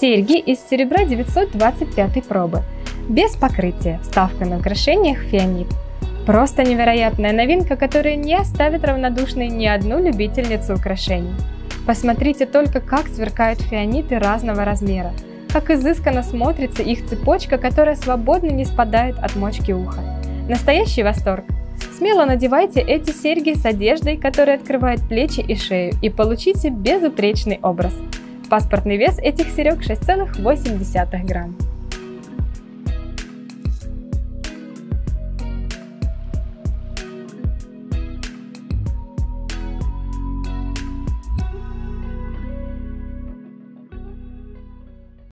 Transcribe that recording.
Серьги из серебра 925 пробы. Без покрытия, вставка на украшениях фианит. Просто невероятная новинка, которая не оставит равнодушной ни одну любительницу украшений. Посмотрите только, как сверкают фианиты разного размера, как изысканно смотрится их цепочка, которая свободно не спадает от мочки уха. Настоящий восторг! Смело надевайте эти серьги с одеждой, которая открывает плечи и шею, и получите безупречный образ. Паспортный вес этих серег 6,8 грамм.